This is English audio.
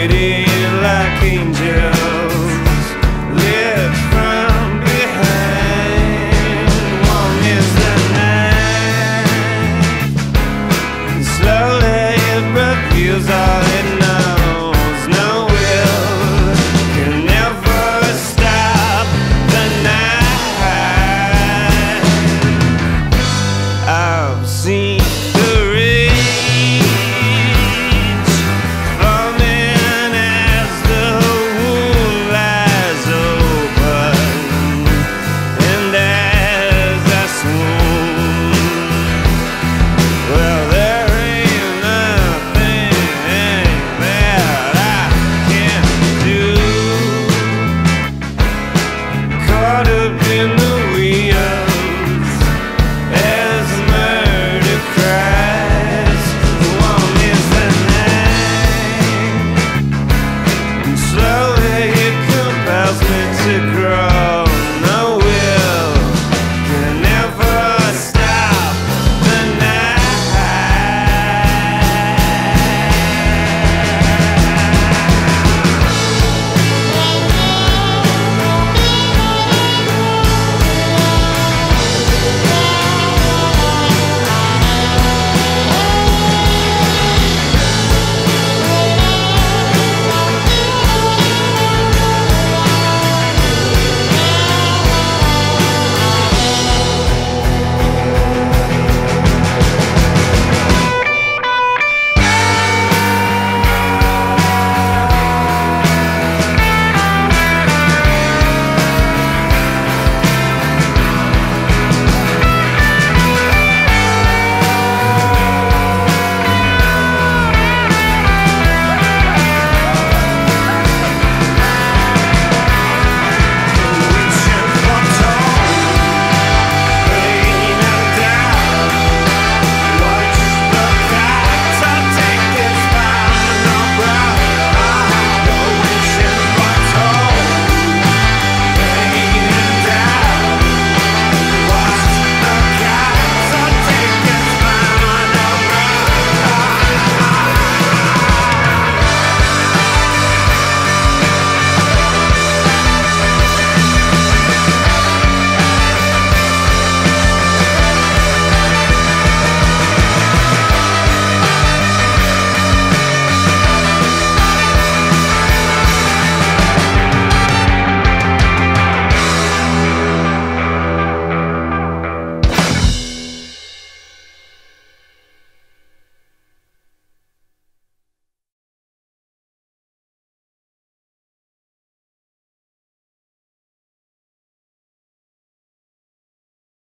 city like angels.